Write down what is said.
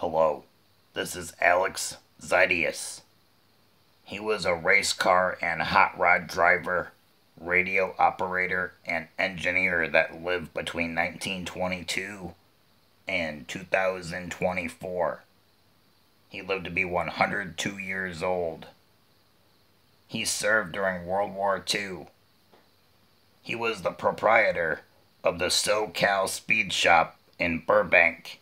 Hello, this is Alex Xydias. He was a race car and hot rod driver, radio operator, and engineer that lived between 1922 and 2024. He lived to be 102 years old. He served during World War II. He was the proprietor of the SoCal Speed Shop in Burbank,